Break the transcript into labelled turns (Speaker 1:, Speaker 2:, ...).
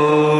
Speaker 1: Oh.